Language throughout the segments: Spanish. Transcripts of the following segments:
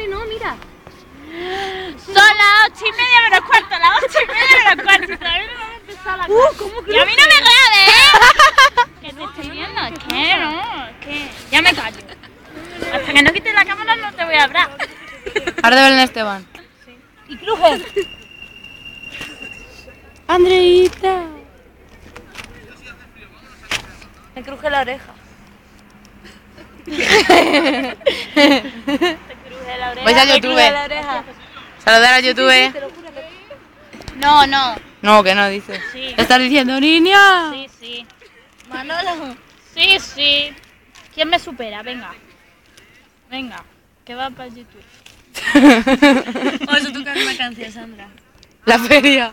siete no, mira. Son las ocho y media menos cuarto, las ocho y media menos cuarto. y Todavía no hemos empezado la clase. Y a mí no me grabes, ¿eh? que te estoy viendo, es que no, es que ya me callo. Hasta que no quites la cámara no te voy a hablar. Ahora de Belén Esteban. Y cruje. Andreita. Me cruje la oreja. la oreja. Vais a YouTube. cruje la oreja. Saludar a YouTube. No, no. No, que no dice. Sí. Estás diciendo, niña. Sí, sí. Manolo. Sí, sí. ¿Quién me supera? Venga. Venga. Que va para YouTube. O eso toca una canción, Sandra. La feria.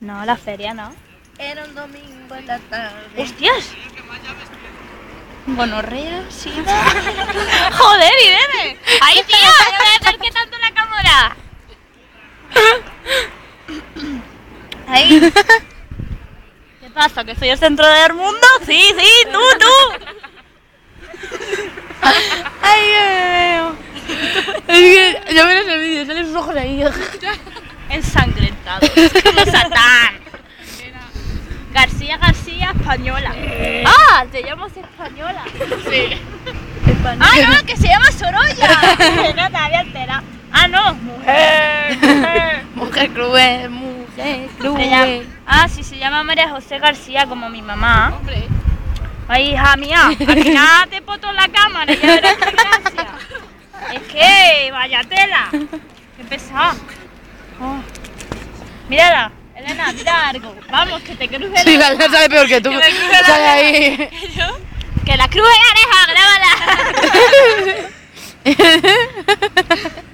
No, la feria no. Era un domingo en la tarde. ¡Hostias! Gonorrea, sí. Joder, Irene. ¡Ay, tía! ¡Ya voy a hacer que tanto la cámara! ¡Ay! ¿Qué pasa? ¿Que soy el centro del mundo? Sí, sí, tú, tú. Ay, Es que yo veo ese vídeo, salen sus ojos ahí. Ensangrentado. Como Satán. García García Española. ¡Ah! Te llamas Española. Sí. ¡Ah, no! Que se llama Sorolla. no te había. ¡Ah, no! Mujer, mujer. Mujer cruel, mujer llama- cruel. Ah, sí, se llama María José García, como mi mamá. Hombre. Ay, hija mía, al final te poto la cámara y ya verás qué gracia. Es que, vaya tela. Qué pesado. Oh. Mírala, Algo. Vamos, que te cruje Sí, la la sale peor que tú. Que me la Sale ahí. Que la cruje la oreja, grábala.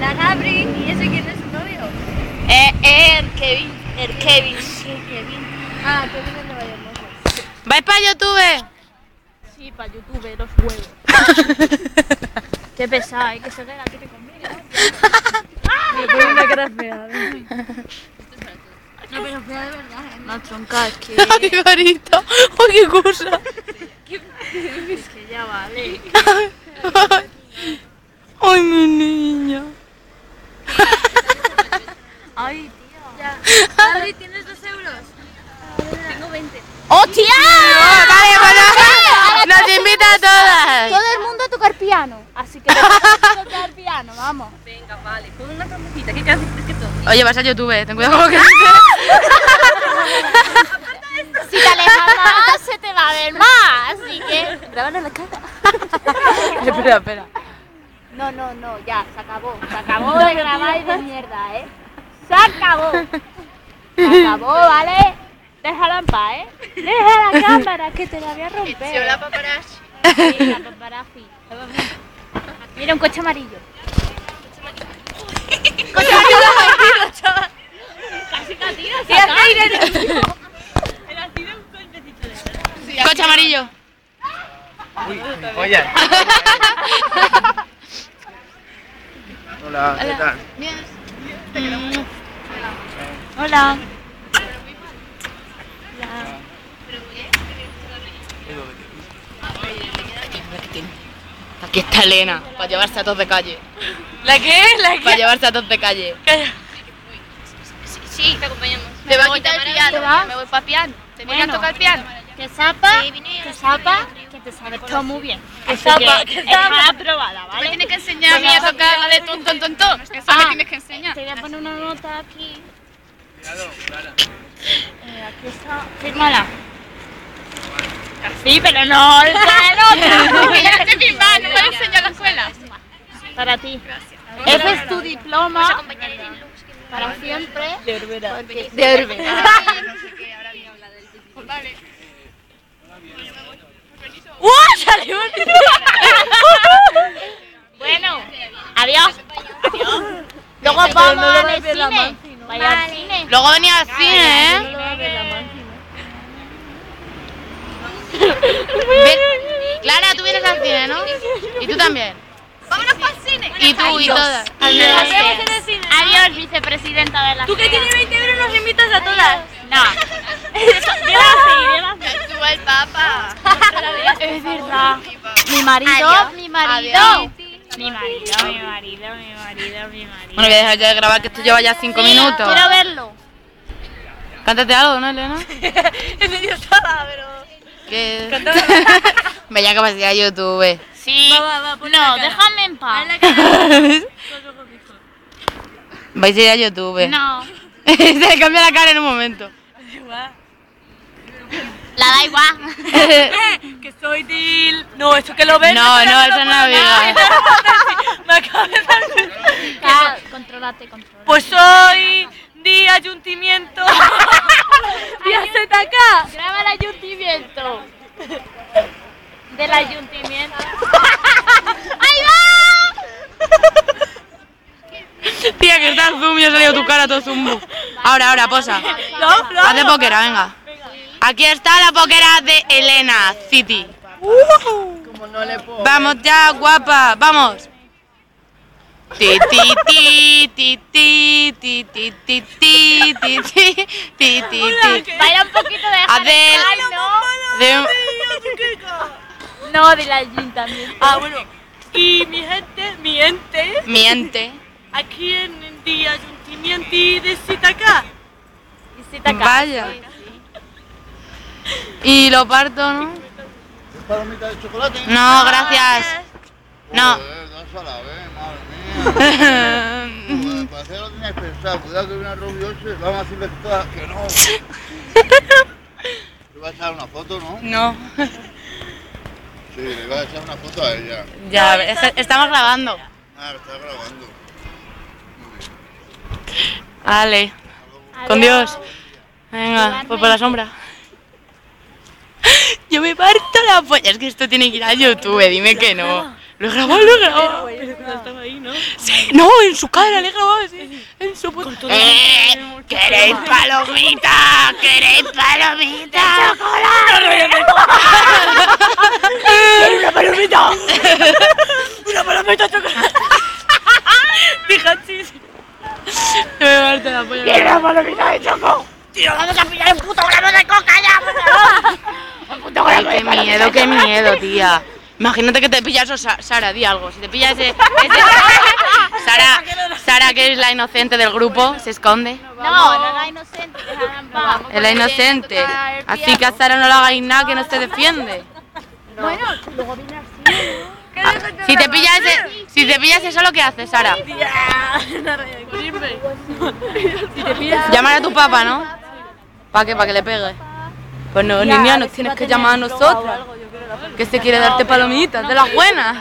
La Gabri, ¿y ese quién es su novio? eh, eh, el Kevin, el Kevin, Kevin. Ah, que viene de Vallehermoso. ¿Vais para YouTube? Sí, para YouTube, los huevos. Qué pesada, hay que se la tiene conmigo. Me pone una cara fea. No, pero fea de verdad. ¿eh? No, tronca, es que, Ay, carita. Ay, qué cosa. es que ya vale. Ay, mi niña. Ay, Gabri, ¿tienes dos euros? Tengo 20. ¡Hostia! Vale, bueno, nos invita a todas. Todo el mundo a tocar piano. Así que piano, vamos. Venga, vale. Pon una cancioncita. ¿Qué canción es que tú? Oye, vas a YouTube, ten cuidado con lo que dices. Si te alejas más, se te va a ver más. Así que. Grábalo la cara. espera, espera. No, no, no, ya, se acabó. Se acabó de grabar y de mierda, ¿eh? Se acabó. Se acabó, ¿vale? Déjala en paz, ¿eh? Deja la cámara que te la voy a romper. Hola, paparazzi. Sí, la paparazzi. Mira un coche amarillo. Coche amarillo, chaval. Casi catira, Coche amarillo. Oye. Hola, ¿qué tal? Hola. Aquí está Elena, para llevarse a todos de calle. ¿La qué? ¿La Para llevarse a todos de calle. Sí, te acompañamos. Te va a quitar el piano. ¿Te va? Me voy para piano. ¿Te vienes a tocar piano? Que zapa, que a- zapa, que te sabes todo muy bien. Que zapa, que zapa. aprobada, ¿vale? Me tienes que enseñar a mí a tocar la de ton, ton, ton, ton. Eso me Ah. tienes que enseñar. Te voy a poner una nota aquí. Eh, aquí está. Fírmala. Sí, pero no el nota. Que ya estoy firmando, no me lo enseño en la escuela. Para ti. Ese es tu diploma para siempre. De Orbera. De Orbera. Vale. ¡Uh! Salió Bueno, adiós. Luego vamos al cine. Vaya al cine. Luego venía al cine, ¿eh? Clara, tú vienes al cine, ¿no? Y tú también. Vámonos para el cine. Y tú y todas. Adiós. Nos vemos en el cine. Adiós, vicepresidenta de la Tú que tienes 20 euros nos invitas a todas. No. Así, dilo así. Tú el papa. Es verdad. Mi marido, Adiós. mi marido. Adiós. Mi marido, mi marido, mi marido, mi marido. Bueno, voy a dejar ya de grabar que esto lleva ya cinco minutos. Quiero verlo. Cántate algo, ¿no, Elena? Es medio sola, pero. Que... Vaya capacidad de YouTube. Sí. Va, va, va, ponle no, la cara. déjame en paz. Haz la cara. Vais a ir a YouTube. No. Se le cambia la cara en un momento. La da igual. Que soy Dil. No, eso que lo ves. No, no, eso no lo. Me acabo de dar. Controlate, controlate. Pues soy de ayuntamiento. Día ZK. Graba el ayuntamiento. Del ayuntamiento. ¡Ahí Tía, ha salido tu cara todo zumbo. Ahora, ahora, posa. No, no. Haz de pokera, venga. Aquí está la pokera de Elena City. Vamos ya, guapa, vamos. Ti ti ti ti ti ti ti ti ti ti ti ti ti ti. Baila un poquito de Adel. no. De- No, del ayuntamiento. Ah, bueno. Y mi gente, mi ente, Miente. aquí en el día ayuntamiento de ZK. Y si te acabas. Vaya. Y lo parto, ¿no? ¿Palomita de chocolate? No, gracias. No. Joder, la vez, madre mía. Joder, Para hacerlo tienes pensado, cuidado que viene el rubio ese, vamos a decirle que toda- que no. Le va a echar una foto, ¿no? No. Sí, le va a echar una foto a ella. Ya, es que estamos grabando. Ah, está grabando. Vale. Con Dios. Venga, pues por la sombra. Yo me parto la polla. Es que esto tiene que ir a YouTube, dime que no. Lo he grabado, lo he grabado. Estaba ahí, ¿no? Sí, no, en su cara, le he grabado sí, en su puta. ¡Eh! ¿Queréis palomita? ¿Queréis palomita? ¡Chocolate! ¡Una palomita! ¡Una palomita chocolate! Fíjate. Me voy a darte la polla. ¡Quiero una palomita de choco! ¡Tío, vamos a pillar un puto grano de coca ya, por favor! ¡Un puto grano ¡Qué miedo, qué miedo, tía! Imagínate que te pilla eso, Sa- Sara, di algo. Si te pilla ese... ese- Sara, Sara, que es la inocente del grupo, se esconde. No, no la inocente, paz. Es la inocente. Así que a Sara no le hagáis nada que no se defiende. Bueno, luego viene así. Ah, Si te pillas ese, si te pillas eso, ¿lo que haces, Sara? Llamar a tu papá, ¿no? ¿Para qué? ¿Para que le pegue? Pues no, niña, nos tienes que llamar a nosotras. Que se quiere darte palomitas, de las buenas.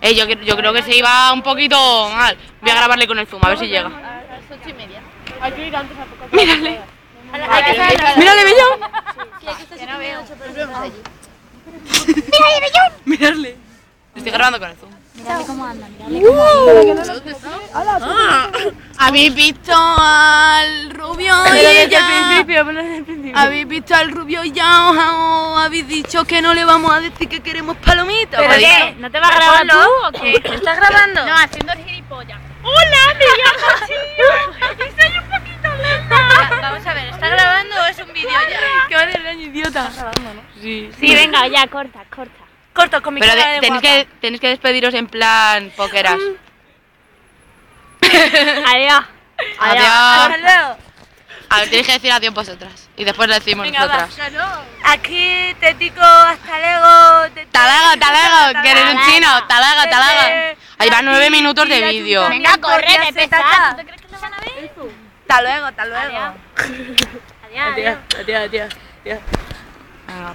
Eh, yo, yo creo que se iba un poquito mal. Voy a grabarle con el zoom, a ver si llega. Mírale. Mírale, Bellón. Mírale. Estoy grabando con el zoom. Mírale cómo anda, ¿Habéis visto al rubio y ya? ¿Habéis visto al rubio y ya os habéis dicho que no le vamos a decir que queremos palomitas? ¿Pero ¿Os habéis qué? ¿No te vas a grabar tú o qué? ¿Me estás grabando? No, haciendo el gilipollas. ¡Hola, me llamo soy un poquito lenta! Vamos a ver, ¿estás grabando o es un vídeo ya? ¿Qué vale el año, idiota? Sí. Sí, venga, ya, corta, corta. Corto con mi Pero cara de- de tenéis, guapa. que, tenéis que despediros en plan pokeras. Adiós. Adiós. Hasta luego. A ver, tenéis que decir adiós vosotras. Y después lo decimos Venga, va. nosotras. Aquí te digo hasta luego. te- Talaga, talaga, que eres un chino. Talaga. Desde Ahí van nueve minutos de vídeo. Venga, corre, Ya que se pesado. taca. ¿Tú te crees que lo van a ver? Hasta luego, hasta luego. Adiós. Adiós. Venga.